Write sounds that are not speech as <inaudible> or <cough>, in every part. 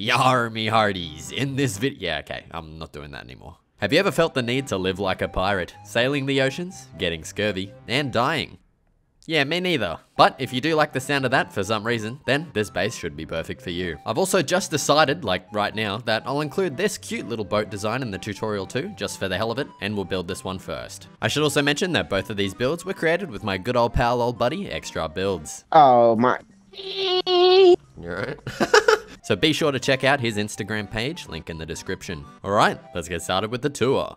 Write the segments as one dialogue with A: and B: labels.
A: Yar me hearties, in this video- Yeah, okay, I'm not doing that anymore. Have you ever felt the need to live like a pirate, sailing the oceans, getting scurvy, and dying? Yeah, me neither. But if you do like the sound of that for some reason, then this base should be perfect for you. I've also just decided, like right now, that I'll include this cute little boat design in the tutorial too, just for the hell of it, and we'll build this one first. I should also mention that both of these builds were created with my good old pal old buddy, Extraar Builds.
B: Oh my. <laughs>
A: You Alright. <laughs> so be sure to check out his Instagram page, link in the description. Alright, let's get started with the tour.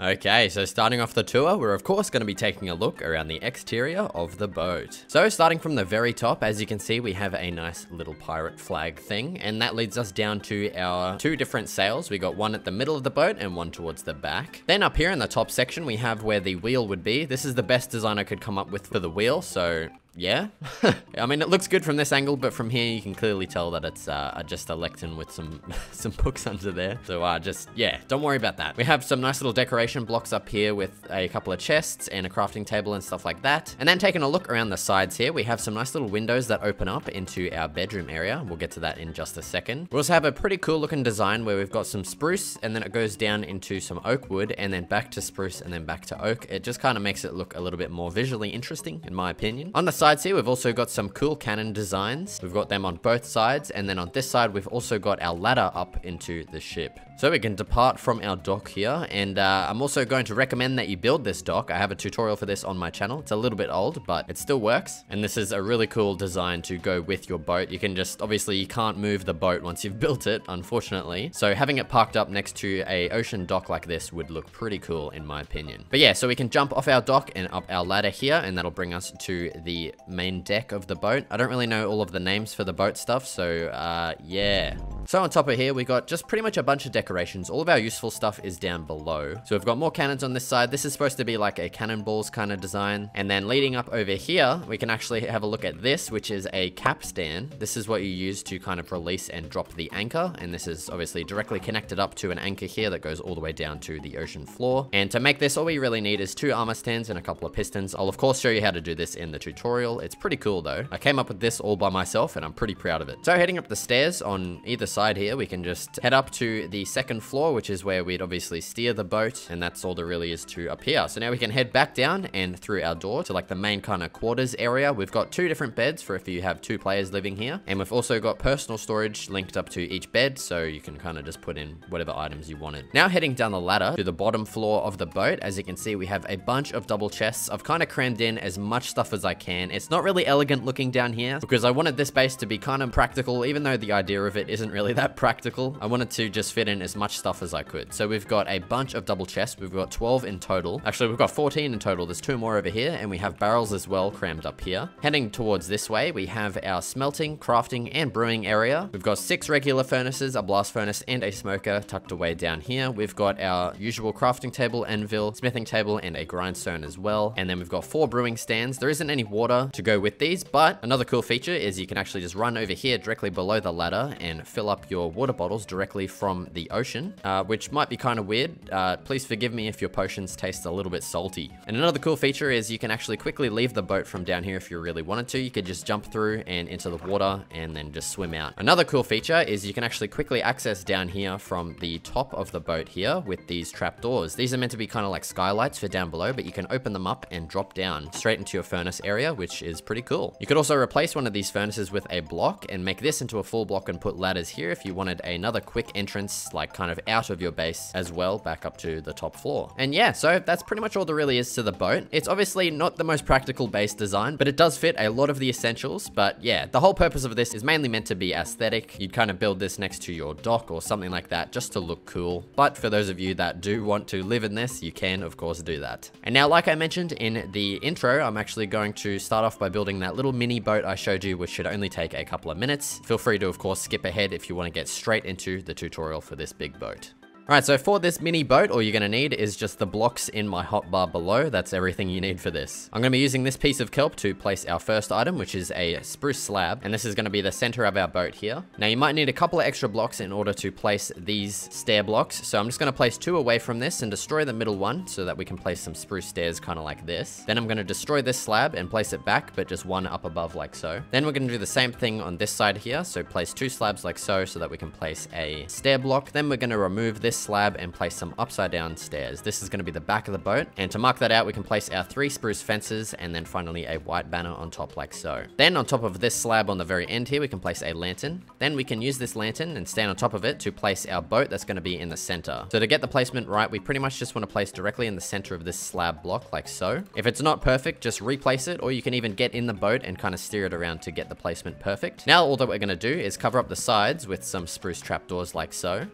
A: Okay, so starting off the tour, we're of course going to be taking a look around the exterior of the boat. So starting from the very top, as you can see, we have a nice little pirate flag thing, and that leads us down to our two different sails. We got one at the middle of the boat and one towards the back. Then up here in the top section, we have where the wheel would be. This is the best design I could come up with for the wheel, so yeah. <laughs> I mean, it looks good from this angle, but from here you can clearly tell that it's uh, just a lectern with some <laughs> some books under there. So uh, just, yeah, don't worry about that. We have some nice little decoration blocks up here with a couple of chests and a crafting table and stuff like that. And then taking a look around the sides here, we have some nice little windows that open up into our bedroom area. We'll get to that in just a second. We also have a pretty cool looking design where we've got some spruce and then it goes down into some oak wood and then back to spruce and then back to oak. It just kind of makes it look a little bit more visually interesting in my opinion. On the sides here, we've also got some cool cannon designs. We've got them on both sides. And then on this side, we've also got our ladder up into the ship. So we can depart from our dock here. And uh, I'm also going to recommend that you build this dock. I have a tutorial for this on my channel. It's a little bit old, but it still works. And this is a really cool design to go with your boat. You can just, obviously you can't move the boat once you've <laughs> built it, unfortunately. So having it parked up next to a ocean dock like this would look pretty cool in my opinion. But yeah, so we can jump off our dock and up our ladder here, and that'll bring us to the main deck of the boat. I don't really know all of the names for the boat stuff, so uh, yeah. So on top of here, we got just pretty much a bunch of decorations. All of our useful stuff is down below. So we've got more cannons on this side. This is supposed to be like a cannonballs kind of design. And then leading up over here, we can actually have a look at this, which is a capstan. This is what you use to kind of release and drop the anchor. And this is obviously directly connected up to an anchor here that goes all the way down to the ocean floor. And to make this, all we really need is two armor stands and a couple of pistons. I'll of course show you how to do this in the tutorial. It's pretty cool though. I came up with this all by myself and I'm pretty proud of it. So heading up the stairs on either side here, we can just head up to the second floor, which is where we'd obviously steer the boat. And that's all there really is to up here. So now we can head back down and through our door to like the main kind of quarters area. We've got two different beds for if you have two players living here. And we've also got personal storage linked up to each bed. So you can kind of just put in whatever items you wanted. Now heading down the ladder to the bottom floor of the boat. As you can see, we have a bunch of double chests. I've kind of crammed in as much stuff as I can. It's not really elegant looking down here because I wanted this base to be kind of practical, even though the idea of it isn't really that practical. I wanted to just fit in as much stuff as I could. So we've got a bunch of double chests. We've got 12 in total. Actually, we've got 14 in total. There's two more over here and we have barrels as well crammed up here. Heading towards this way, we have our smelting, crafting, and brewing area. We've got six regular furnaces, a blast furnace, and a smoker tucked away down here. We've got our usual crafting table, anvil, smithing table, and a grindstone as well. And then we've got four brewing stands. There isn't any water to go with these, but another cool feature is you can actually just run over here directly below the ladder and fill up your water bottles directly from the ocean, uh, which might be kind of weird. Uh, please forgive me if your potions taste a little bit salty. And another cool feature is you can actually quickly leave the boat from down here if you really wanted to. You could just jump through and into the water and then just swim out. Another cool feature is you can actually quickly access down here from the top of the boat here with these trapdoors. These are meant to be kind of like skylights for down below, but you can open them up and drop down straight into your furnace area, which is pretty cool. You could also replace one of these furnaces with a block and make this into a full block and put ladders here if you wanted another quick entrance, like kind of out of your base as well, back up to the top floor. And yeah, so that's pretty much all there really is to the boat. It's obviously not the most practical base design, but it does fit a lot of the essentials. But yeah, the whole purpose of this is mainly meant to be aesthetic. You'd kind of build this next to your dock or something like that just to look cool. But for those of you that do want to live in this, you can of course do that. And now, like I mentioned in the intro, I'm actually going to start off by building that little mini boat I showed you, which should only take a couple of minutes. Feel free to of course skip ahead if you want to get straight into the tutorial for this big boat. Alright, so for this mini boat, all you're going to need is just the blocks in my hotbar below. That's everything you need for this. I'm going to be using this piece of kelp to place our first item, which is a spruce slab. And this is going to be the center of our boat here. Now, you might need a couple of extra blocks in order to place these stair blocks. So I'm just going to place two away from this and destroy the middle one so that we can place some spruce stairs kind of like this. Then I'm going to destroy this slab and place it back, but just one up above like so. Then we're going to do the same thing on this side here. So place two slabs like so, so that we can place a stair block. Then we're going to remove this slab and place some upside down stairs. This is going to be the back of the boat. And to mark that out, we can place our three spruce fences and then finally a white banner on top like so. Then on top of this slab on the very end here, we can place a lantern. Then we can use this lantern and stand on top of it to place our boat that's going to be in the center. So to get the placement right, we pretty much just want to place directly in the center of this slab block like so. If it's not perfect, just replace it or you can even get in the boat and kind of steer it around to get the placement perfect. Now all that we're going to do is cover up the sides with some spruce trapdoors like so.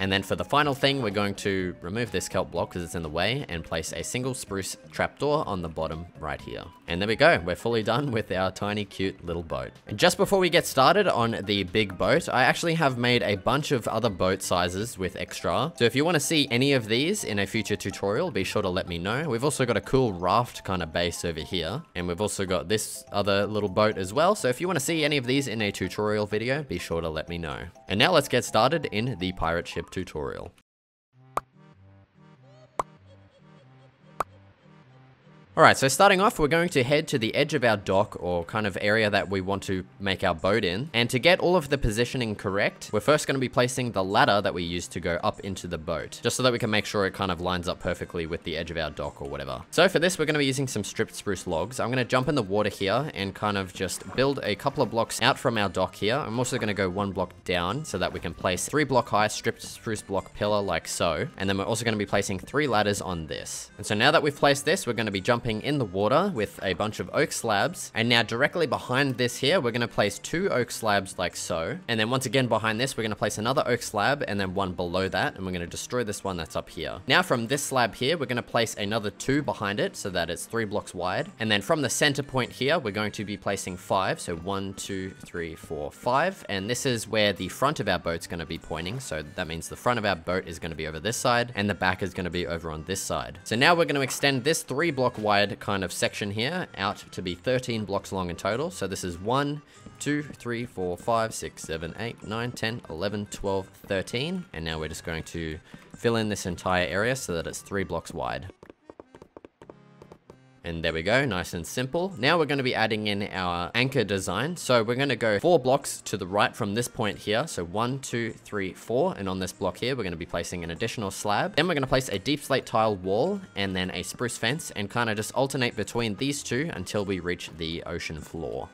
A: And then for the final thing, we're going to remove this kelp block because it's in the way and place a single spruce trapdoor on the bottom right here. And there we go. We're fully done with our tiny, cute little boat. And just before we get started on the big boat, I actually have made a bunch of other boat sizes with Extraar. So if you want to see any of these in a future tutorial, be sure to let me know. We've also got a cool raft kind of base over here. And we've also got this other little boat as well. So if you want to see any of these in a tutorial video, be sure to let me know. And now let's get started in the pirate ship tutorial. Alright, so starting off, we're going to head to the edge of our dock, or kind of area that we want to make our boat in. And to get all of the positioning correct, we're first going to be placing the ladder that we use to go up into the boat, just so that we can make sure it kind of lines up perfectly with the edge of our dock or whatever. So for this, we're going to be using some stripped spruce logs. I'm going to jump in the water here and kind of just build a couple of blocks out from our dock here. I'm also going to go one block down so that we can place three block high stripped spruce block pillar like so. And then we're also going to be placing three ladders on this. And so now that we've placed this, we're going to be jumping in the water with a bunch of oak slabs. And now directly behind this here, we're going to place two oak slabs like so. And then once again behind this, we're going to place another oak slab and then one below that. And we're going to destroy this one that's up here. Now from this slab here, we're going to place another two behind it so that it's three blocks wide. And then from the center point here, we're going to be placing five. So one, two, three, four, five. And this is where the front of our boat's going to be pointing. So that means the front of our boat is going to be over this side and the back is going to be over on this side. So now we're going to extend this three block wide kind of section here out to be 13 blocks long in total. So this is 1, 2, 3, 4, 5, 6, 7, 8, 9, 10, 11, 12, 13. And now we're just going to fill in this entire area so that it's 3 blocks wide. And there we go, nice and simple. Now we're going to be adding in our anchor design. So we're going to go four blocks to the right from this point here. So one, two, three, four. And on this block here, we're going to be placing an additional slab. Then we're going to place a deepslate tile wall and then a spruce fence and kind of just alternate between these two until we reach the ocean floor.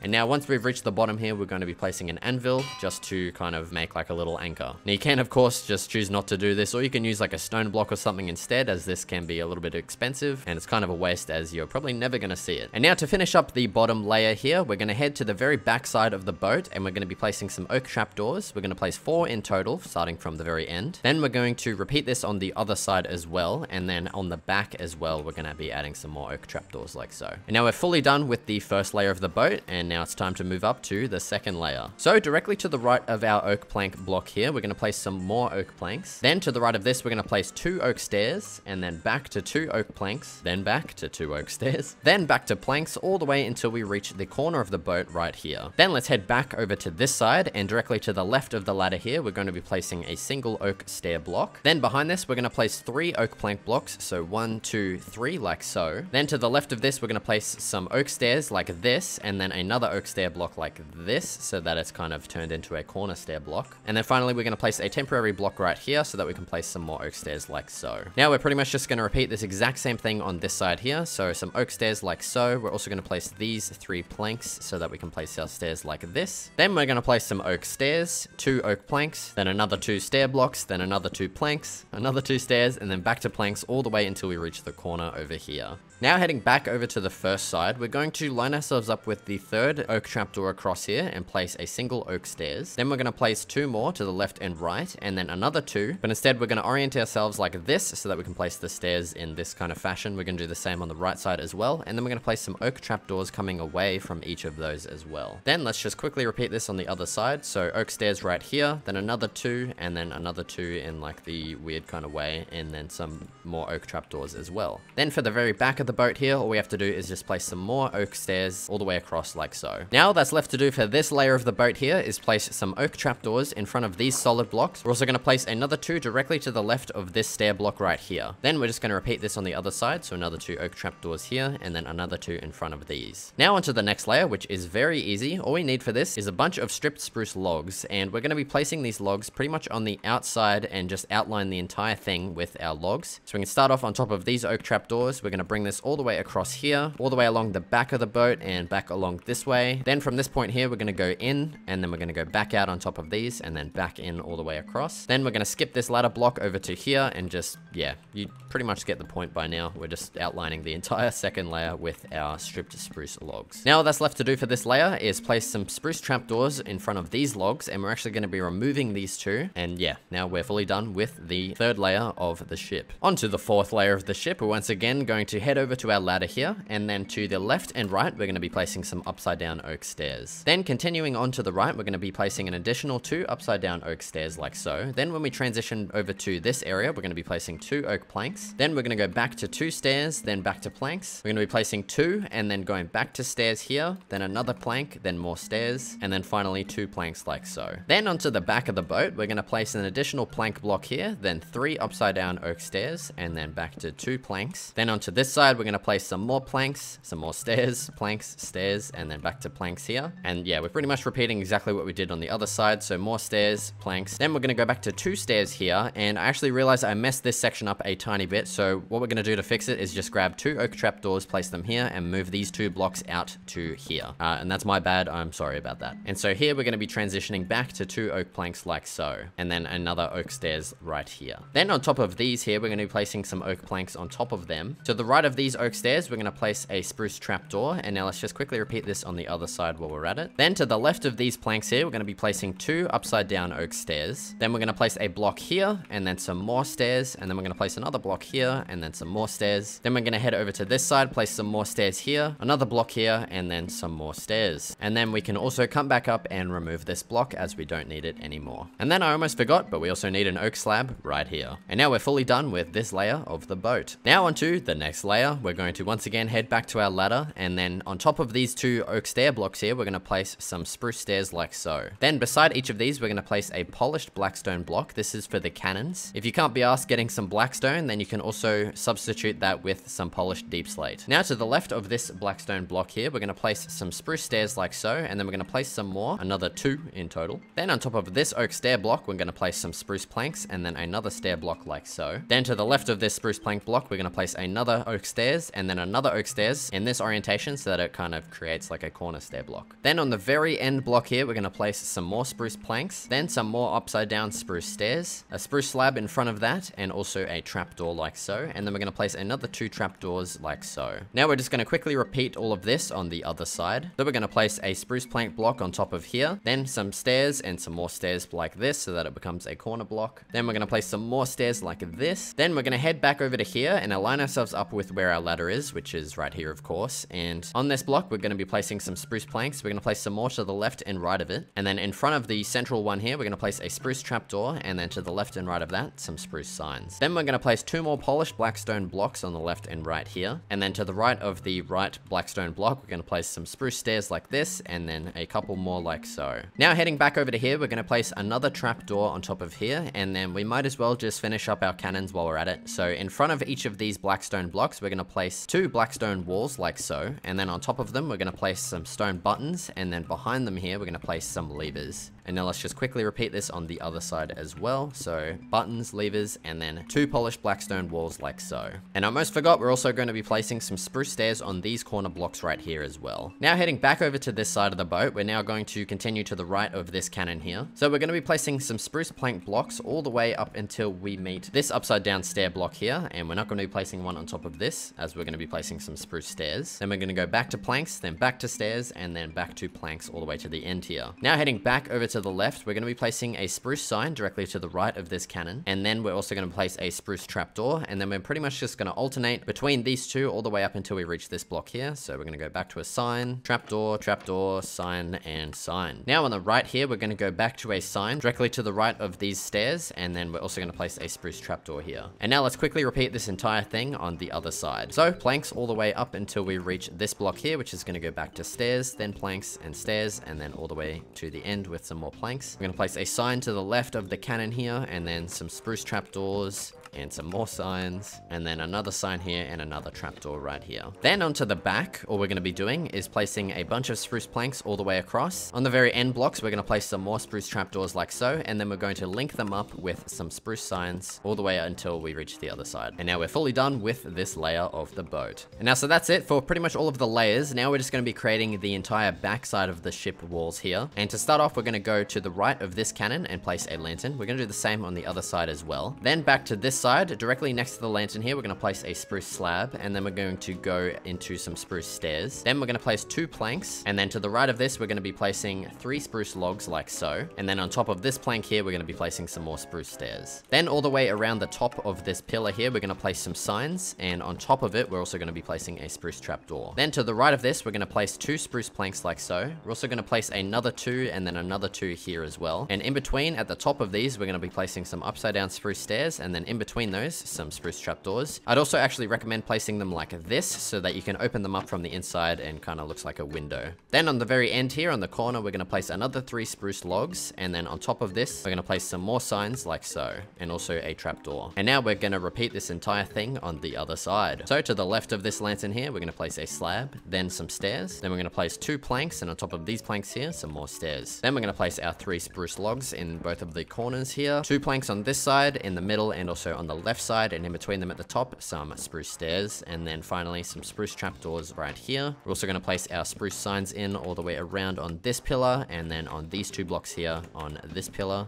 A: And now once we've reached the bottom here, we're going to be placing an anvil just to kind of make like a little anchor. Now you can of course just choose not to do this or you can use like a stone block or something instead as this can be a little bit expensive and it's kind of a waste as you're probably never going to see it. And now to finish up the bottom layer here, we're going to head to the very back side of the boat and we're going to be placing some oak trapdoors. We're going to place four in total starting from the very end. Then we're going to repeat this on the other side as well and then on the back as well we're going to be adding some more oak trapdoors like so. And now we're fully done with the first layer of the boat and now it's time to move up to the second layer. So directly to the right of our oak plank block here, we're going to place some more oak planks. Then to the right of this, we're going to place two oak stairs and then back to two oak planks, then back to two oak stairs, <laughs> then back to planks all the way until we reach the corner of the boat right here. Then let's head back over to this side and directly to the left of the ladder here, we're going to be placing a single oak stair block. Then behind this, we're going to place three oak plank blocks. So one, two, three, like so. Then to the left of this, we're going to place some oak stairs like this and then another oak stair stair block like this so that it's kind of turned into a corner stair block. And then finally, we're going to place a temporary block right here so that we can place some more oak stairs like so. Now we're pretty much just going to repeat this exact same thing on this side here. So some oak stairs like so. We're also going to place these three planks so that we can place our stairs like this. Then we're going to place some oak stairs, two oak planks, then another two stair blocks, then another two planks, another two stairs, and then back to planks all the way until we reach the corner over here. Now heading back over to the first side, we're going to line ourselves up with the third oak trapdoor across here and place a single oak stairs. Then we're going to place two more to the left and right, and then another two. But instead, we're going to orient ourselves like this so that we can place the stairs in this kind of fashion. We're going to do the same on the right side as well. And then we're going to place some oak trapdoors coming away from each of those as well. Then let's just quickly repeat this on the other side. So oak stairs right here, then another two, and then another two in like the weird kind of way, and then some more oak trapdoors as well. Then for the very back of the boat here, all we have to do is just place some more oak stairs all the way across like so. Now that's left to do for this layer of the boat here is place some oak trapdoors in front of these solid blocks. We're also going to place another two directly to the left of this stair block right here. Then we're just going to repeat this on the other side. So another two oak trapdoors here and then another two in front of these. Now onto the next layer, which is very easy. All we need for this is a bunch of stripped spruce logs and we're going to be placing these logs pretty much on the outside and just outline the entire thing with our logs. So we can start off on top of these oak trapdoors. We're going to bring this all the way across here, all the way along the back of the boat and back along this way. Then from this point here, we're going to go in and then we're going to go back out on top of these and then back in all the way across. Then we're going to skip this ladder block over to here and just, yeah, you pretty much get the point by now. We're just outlining the entire second layer with our stripped spruce logs. Now all that's left to do for this layer is place some spruce trapdoors in front of these logs and we're actually going to be removing these two. And yeah, now we're fully done with the third layer of the ship. Onto the fourth layer of the ship, we're once again going to head over to our ladder here and then to the left and right, we're going to be placing some upside down oak stairs. Then continuing on to the right, we're going to be placing an additional two upside down oak stairs like so. Then when we transition over to this area, we're going to be placing two oak planks. Then we're going to go back to two stairs, then back to planks. We're going to be placing two and then going back to stairs here, then another plank, then more stairs, and then finally two planks like so. Then onto the back of the boat, we're going to place an additional plank block here, then three upside down oak stairs, and then back to two planks. Then onto this side, we're going to place some more planks, some more stairs, planks, stairs, and then back to planks here. And yeah, we're pretty much repeating exactly what we did on the other side. So more stairs, planks. Then we're going to go back to two stairs here. And I actually realized I messed this section up a tiny bit. So what we're going to do to fix it is just grab two oak trapdoors, place them here, and move these two blocks out to here. Uh, and that's my bad. I'm sorry about that. And so here we're going to be transitioning back to two oak planks like so. And then another oak stairs right here. Then on top of these here, we're going to be placing some oak planks on top of them. To the right of these oak stairs, we're going to place a spruce trapdoor. And now let's just quickly repeat this on the other side while we're at it. Then to the left of these planks here, we're going to be placing two upside down oak stairs. Then we're going to place a block here and then some more stairs. And then we're going to place another block here and then some more stairs. Then we're going to head over to this side, place some more stairs here, another block here, and then some more stairs. And then we can also come back up and remove this block as we don't need it anymore. And then I almost forgot, but we also need an oak slab right here. And now we're fully done with this layer of the boat. Now onto the next layer, we're going to once again head back to our ladder. And then on top of these two oak stair blocks here, we're going to place some spruce stairs like so. Then beside each of these, we're going to place a polished blackstone block. This is for the cannons. If you can't be asked getting some blackstone, then you can also substitute that with some polished deepslate. Now to the left of this blackstone block here, we're going to place some spruce stairs like so, and then we're going to place some more, another two in total. Then on top of this oak stair block, we're going to place some spruce planks, and then another stair block like so. Then to the left of this spruce plank block, we're going to place another oak stairs, and then another oak stairs in this orientation so that it kind of creates like a corner stair block. Then on the very end block here, we're going to place some more spruce planks, then some more upside down spruce stairs, a spruce slab in front of that, and also a trapdoor like so. And then we're going to place another two trapdoors like so. Now we're just going to quickly repeat all of this on the other side. Then we're going to place a spruce plank block on top of here, then some stairs and some more stairs like this so that it becomes a corner block. Then we're going to place some more stairs like this. Then we're going to head back over to here and align ourselves up with where our ladder is, which is right here, of course. And on this block, we're going to be placing some spruce planks. We're going to place some more to the left and right of it. And then in front of the central one here, we're going to place a spruce trapdoor. And then to the left and right of that, some spruce signs. Then we're going to place two more polished blackstone blocks on the left and right here. And then to the right of the right blackstone block, we're going to place some spruce stairs like this. And then a couple more like so. Now heading back over to here, we're going to place another trapdoor on top of here. And then we might as well just finish up our cannons while we're at it. So in front of each of these blackstone blocks, we're going to place two blackstone walls like so. And then on top of them, we're going to place some stone buttons. And then behind them here, we're going to place some levers. And now let's just quickly repeat this on the other side as well. So buttons, levers, and then two polished blackstone walls like so. And I almost forgot, we're also going to be placing some spruce stairs on these corner blocks right here as well. Now heading back over to this side of the boat, we're now going to continue to the right of this cannon here. So we're going to be placing some spruce plank blocks all the way up until we meet this upside down stair block here. And we're not going to be placing one on top of this as we're going to be placing some spruce stairs. Then we're going to go back to planks, then back to stairs, and then back to planks all the way to the end here. Now heading back over to the left, we're going to be placing a spruce sign directly to the right of this cannon. And then we're also going to place a spruce trapdoor. And then we're pretty much just going to alternate between these two all the way up until we reach this block here. So we're going to go back to a sign, trapdoor, trapdoor, sign, and sign. Now on the right here, we're going to go back to a sign directly to the right of these stairs. And then we're also going to place a spruce trapdoor here. And now let's quickly repeat this entire thing on the other side. So planks all the way up until we reach this block here, which is going to go back to stairs, then planks and stairs, and then all the way to the end with some more planks. We're to place a sign to the left of the cannon here, and then some spruce trapdoors, and some more signs, and then another sign here and another trapdoor right here. Then onto the back, all we're going to be doing is placing a bunch of spruce planks all the way across. On the very end blocks, we're going to place some more spruce trapdoors like so, and then we're going to link them up with some spruce signs all the way until we reach the other side. And now we're fully done with this layer of the boat. And now, so that's it for pretty much all of the layers. Now we're just going to be creating the entire back side of the ship walls here. And to start off, we're going to go to the right of this cannon and place a lantern. We're going to do the same on the other side as well. Then back to this side, directly next to the lantern here, we're going to place a spruce slab, and then we're going to go into some spruce stairs. Then we're going to place two planks, and then to the right of this, we're going to be placing three spruce logs like so. And then on top of this plank here, we're going to be placing some more spruce stairs. Then all the way around the top of this pillar here, we're going to place some signs, and on top of it, we're also going to be placing a spruce trapdoor. Then to the right of this, we're going to place two spruce planks like so. We're also going to place another two, and then another two here as well. And in between, at the top of these, we're going to be placing some upside down spruce stairs, and then in between those, some spruce trapdoors. I'd also actually recommend placing them like this so that you can open them up from the inside and kind of looks like a window. Then on the very end here on the corner, we're going to place another three spruce logs. And then on top of this, we're going to place some more signs like so, and also a trapdoor. And now we're going to repeat this entire thing on the other side. So to the left of this lantern here, we're going to place a slab, then some stairs. Then we're going to place two planks, and on top of these planks here, some more stairs. Then we're going to place our three spruce logs in both of the corners here. Two planks on this side, in the middle, and also on the left side, and in between them at the top, some spruce stairs, and then finally some spruce trapdoors right here. We're also going to place our spruce signs in all the way around on this pillar, and then on these two blocks here on this pillar.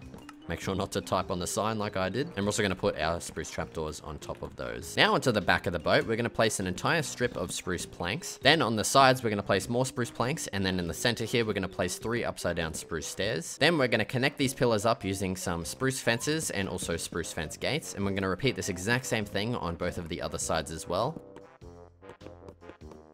A: Make sure not to type on the sign like I did. And we're also going to put our spruce trapdoors on top of those. Now onto the back of the boat, we're going to place an entire strip of spruce planks. Then on the sides, we're going to place more spruce planks. And then in the center here, we're going to place three upside down spruce stairs. Then we're going to connect these pillars up using some spruce fences and also spruce fence gates. And we're going to repeat this exact same thing on both of the other sides as well.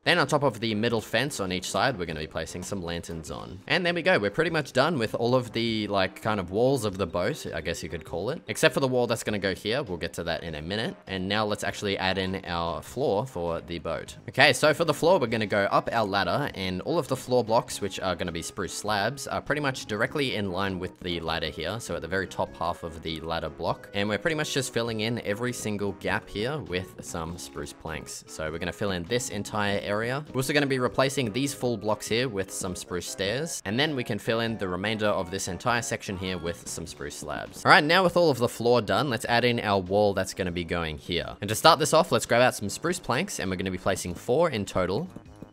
A: Then on top of the middle fence on each side, we're going to be placing some lanterns on. And there we go. We're pretty much done with all of the like kind of walls of the boat, I guess you could call it. Except for the wall that's going to go here. We'll get to that in a minute. And now let's actually add in our floor for the boat. Okay, so for the floor, we're going to go up our ladder and all of the floor blocks, which are going to be spruce slabs, are pretty much directly in line with the ladder here. So at the very top half of the ladder block. And we're pretty much just filling in every single gap here with some spruce planks. So we're going to fill in this entire area area. We're also going to be replacing these full blocks here with some spruce stairs, and then we can fill in the remainder of this entire section here with some spruce slabs. All right, now with all of the floor done, let's add in our wall that's going to be going here. And to start this off, let's grab out some spruce planks, and we're going to be placing four in total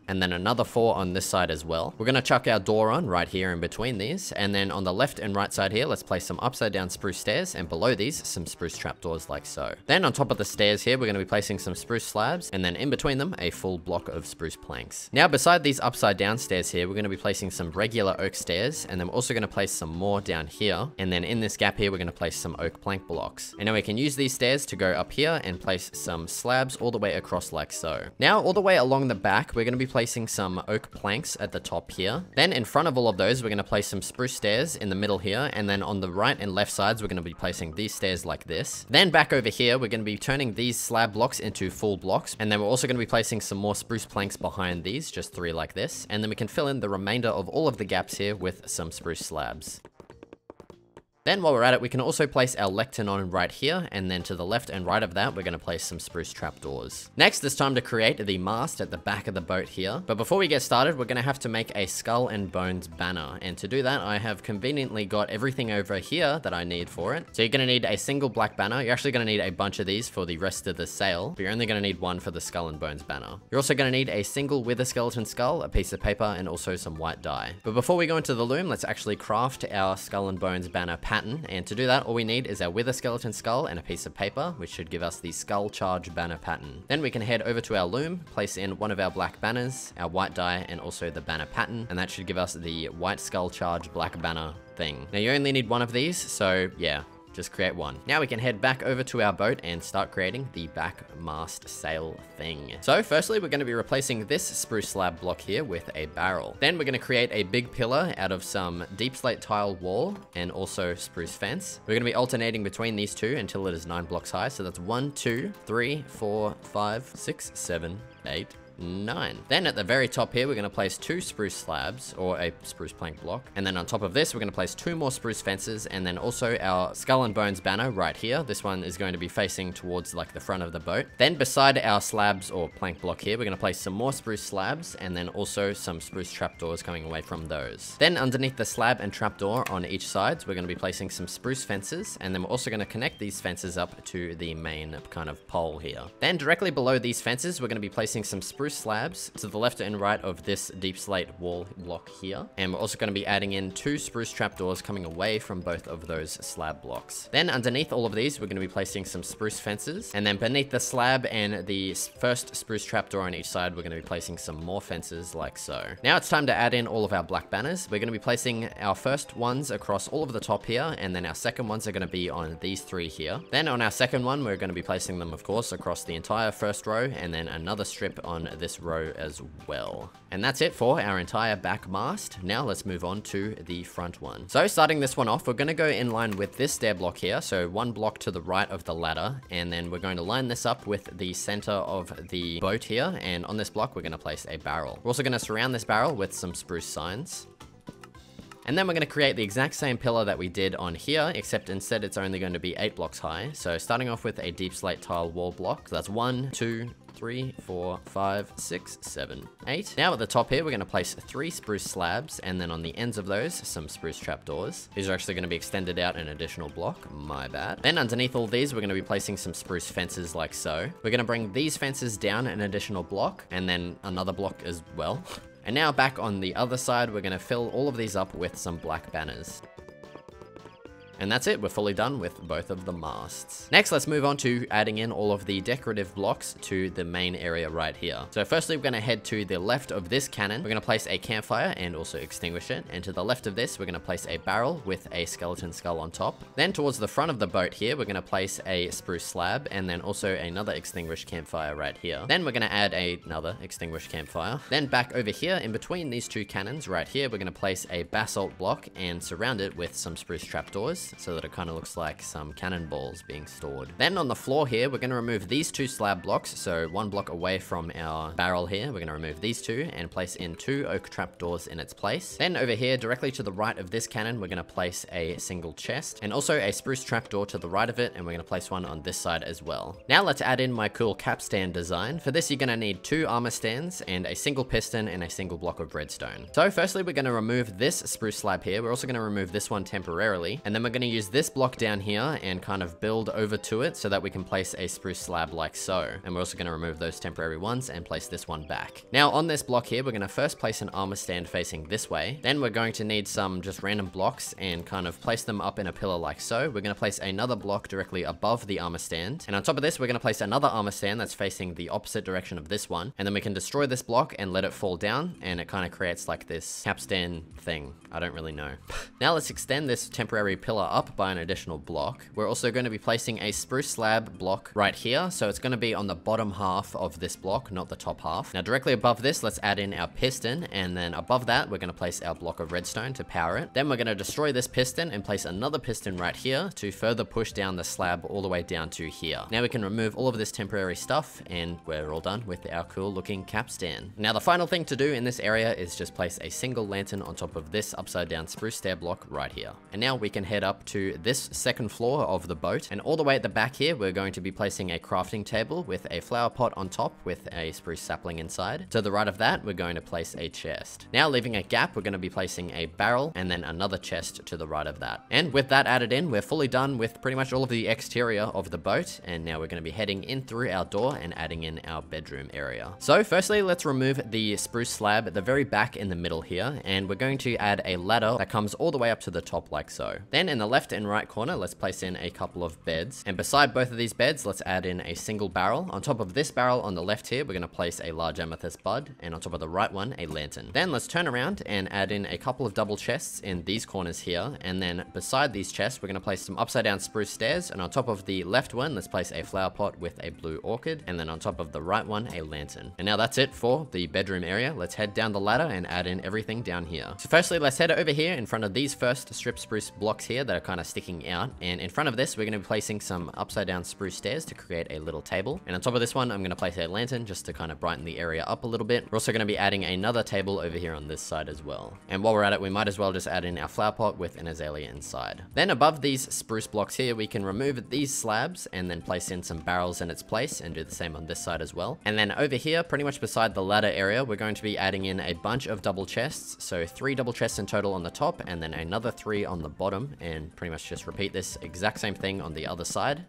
A: and then another four on this side as well. We're to chuck our door on right here in between these, and then on the left and right side here, let's place some upside down spruce stairs, and below these, some spruce trapdoors like so. Then on top of the stairs here, we're to be placing some spruce slabs, and then in between them, a full block of spruce planks. Now, beside these upside down stairs here, we're to be placing some regular oak stairs, and then we're also to place some more down here, and then in this gap here, we're to place some oak plank blocks. And now we can use these stairs to go up here and place some slabs all the way across like so. Now, all the way along the back, we're to be placing some oak planks at the top here. Then in front of all of those, we're going to place some spruce stairs in the middle here. And then on the right and left sides, we're going to be placing these stairs like this. Then back over here, we're going to be turning these slab blocks into full blocks. And then we're also going to be placing some more spruce planks behind these, just three like this. And then we can fill in the remainder of all of the gaps here with some spruce slabs. Then while we're at it, we can also place our lectern on right here, and then to the left and right of that, we're gonna place some spruce trapdoors. Next, it's time to create the mast at the back of the boat here. But before we get started, we're gonna have to make a skull and bones banner. And to do that, I have conveniently got everything over here that I need for it. So you're gonna need a single black banner. You're actually gonna need a bunch of these for the rest of the sail, but you're only gonna need one for the skull and bones banner. You're also gonna need a single wither skeleton skull, a piece of paper, and also some white dye. But before we go into the loom, let's actually craft our skull and bones banner pattern. And to do that, all we need is our wither skeleton skull and a piece of paper, which should give us the skull charge banner pattern. Then we can head over to our loom, place in one of our black banners, our white dye, and also the banner pattern, and that should give us the white skull charge black banner thing. Now you only need one of these, so yeah, just create one. Now we can head back over to our boat and start creating the back mast sail thing. So firstly, we're going to be replacing this spruce slab block here with a barrel. Then we're going to create a big pillar out of some deepslate tile wall and also spruce fence. We're going to be alternating between these two until it is nine blocks high. So that's one, two, three, four, five, six, seven, eight, nine. Then at the very top here, we're going to place two spruce slabs or a spruce plank block. And then on top of this, we're going to place two more spruce fences and then also our skull and bones banner right here. This one is going to be facing towards like the front of the boat. Then beside our slabs or plank block here, we're going to place some more spruce slabs and then also some spruce trapdoors coming away from those. Then underneath the slab and trapdoor on each side, we're going to be placing some spruce fences and then we're also going to connect these fences up to the main kind of pole here. Then directly below these fences, we're going to be placing some spruce spruce slabs to the left and right of this deepslate wall block here. And we're also going to be adding in two spruce trapdoors coming away from both of those slab blocks. Then underneath all of these, we're going to be placing some spruce fences. And then beneath the slab and the first spruce trapdoor on each side, we're going to be placing some more fences like so. Now it's time to add in all of our black banners. We're going to be placing our first ones across all of the top here. And then our second ones are going to be on these three here. Then on our second one, we're going to be placing them, of course, across the entire first row. And then another strip on this row as well. And that's it for our entire back mast. Now let's move on to the front one. So starting this one off, we're going to go in line with this stair block here. So one block to the right of the ladder. And then we're going to line this up with the center of the boat here. And on this block, we're going to place a barrel. We're also going to surround this barrel with some spruce signs. And then we're going to create the exact same pillar that we did on here, except instead it's only going to be 8 blocks high. So starting off with a deepslate tile wall block. So that's one, two, three, four, five, six, seven, eight. Now at the top here, we're gonna place three spruce slabs, and then on the ends of those, some spruce trapdoors. These are actually gonna be extended out an additional block, my bad. Then underneath all these, we're gonna be placing some spruce fences like so. We're gonna bring these fences down an additional block, and then another block as well. <laughs> And now back on the other side, we're gonna fill all of these up with some black banners. And that's it, we're fully done with both of the masts. Next, let's move on to adding in all of the decorative blocks to the main area right here. So firstly, we're gonna head to the left of this cannon. We're gonna place a campfire and also extinguish it. And to the left of this, we're gonna place a barrel with a skeleton skull on top. Then towards the front of the boat here, we're gonna place a spruce slab and then also another extinguished campfire right here. Then we're gonna add another extinguished campfire. Then back over here, in between these two cannons right here, we're gonna place a basalt block and surround it with some spruce trapdoors so that it kind of looks like some cannonballs being stored. Then on the floor here, we're going to remove these two slab blocks. So one block away from our barrel here, we're going to remove these two and place in two oak trapdoors in its place. Then over here, directly to the right of this cannon, we're going to place a single chest and also a spruce trapdoor to the right of it. And we're going to place one on this side as well. Now let's add in my cool capstan design. For this, you're going to need two armor stands and a single piston and a single block of redstone. So firstly, we're going to remove this spruce slab here. We're also going to remove this one temporarily. And then we're going to use this block down here and kind of build over to it so that we can place a spruce slab like so. And we're also going to remove those temporary ones and place this one back. Now on this block here, we're going to first place an armor stand facing this way. Then we're going to need some just random blocks and kind of place them up in a pillar like so. We're going to place another block directly above the armor stand. And on top of this, we're going to place another armor stand that's facing the opposite direction of this one. And then we can destroy this block and let it fall down. And it kind of creates like this capstan thing. I don't really know. <laughs> now let's extend this temporary pillar up by an additional block. We're also going to be placing a spruce slab block right here. So it's going to be on the bottom half of this block, not the top half. Now directly above this, let's add in our piston. And then above that, we're going to place our block of redstone to power it. Then we're going to destroy this piston and place another piston right here to further push down the slab all the way down to here. Now we can remove all of this temporary stuff and we're all done with our cool looking capstan. Now the final thing to do in this area is just place a single lantern on top of this upside down spruce stair block right here. And now we can head up up to this second floor of the boat. And all the way at the back here, we're going to be placing a crafting table with a flower pot on top with a spruce sapling inside. To the right of that, we're going to place a chest. Now leaving a gap, we're going to be placing a barrel and then another chest to the right of that. And with that added in, we're fully done with pretty much all of the exterior of the boat. And now we're going to be heading in through our door and adding in our bedroom area. So firstly, let's remove the spruce slab at the very back in the middle here. And we're going to add a ladder that comes all the way up to the top like so. Then in the left and right corner, let's place in a couple of beds. And beside both of these beds, let's add in a single barrel. On top of this barrel on the left here, we're going to place a large amethyst bud. And on top of the right one, a lantern. Then let's turn around and add in a couple of double chests in these corners here. And then beside these chests, we're going to place some upside down spruce stairs. And on top of the left one, let's place a flower pot with a blue orchid. And then on top of the right one, a lantern. And now that's it for the bedroom area. Let's head down the ladder and add in everything down here. So firstly, let's head over here in front of these first strip spruce blocks here that are kind of sticking out. And in front of this, we're going to be placing some upside down spruce stairs to create a little table. And on top of this one, I'm going to place a lantern just to kind of brighten the area up a little bit. We're also going to be adding another table over here on this side as well. And while we're at it, we might as well just add in our flower pot with an azalea inside. Then above these spruce blocks here, we can remove these slabs and then place in some barrels in its place and do the same on this side as well. And then over here, pretty much beside the ladder area, we're going to be adding in a bunch of double chests. So three double chests in total on the top and then another three on the bottom and pretty much just repeat this exact same thing on the other side.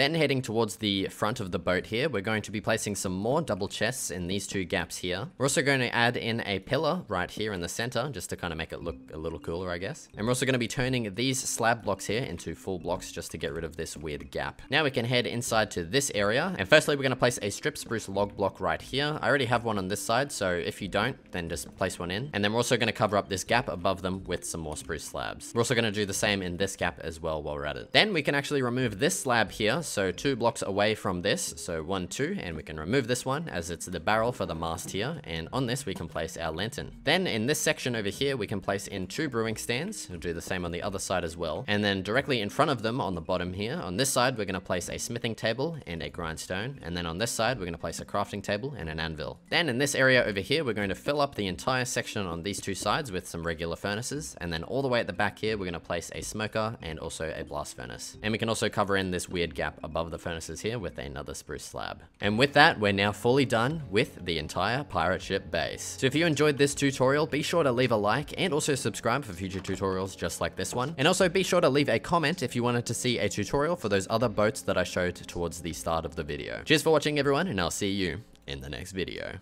A: Then heading towards the front of the boat here, we're going to be placing some more double chests in these two gaps here. We're also going to add in a pillar right here in the center, just to kind of make it look a little cooler, I guess. And we're also going to be turning these slab blocks here into full blocks just to get rid of this weird gap. Now we can head inside to this area. And firstly, we're going to place a strip spruce log block right here. I already have one on this side, so if you don't, then just place one in. And then we're also going to cover up this gap above them with some more spruce slabs. We're also going to do the same in this gap as well while we're at it. Then we can actually remove this slab here so two blocks away from this, so one, two, and we can remove this one as it's the barrel for the mast here, and on this we can place our lantern. Then in this section over here, we can place in two brewing stands, we'll do the same on the other side as well, and then directly in front of them on the bottom here, on this side we're going to place a smithing table and a grindstone, and then on this side we're going to place a crafting table and an anvil. Then in this area over here, we're going to fill up the entire section on these two sides with some regular furnaces, and then all the way at the back here, we're going to place a smoker and also a blast furnace. And we can also cover in this weird gap above the furnaces here with another spruce slab. And with that, we're now fully done with the entire pirate ship base. So if you enjoyed this tutorial, be sure to leave a like and also subscribe for future tutorials just like this one. And also be sure to leave a comment if you wanted to see a tutorial for those other boats that I showed towards the start of the video. Cheers for watching everyone, and I'll see you in the next video.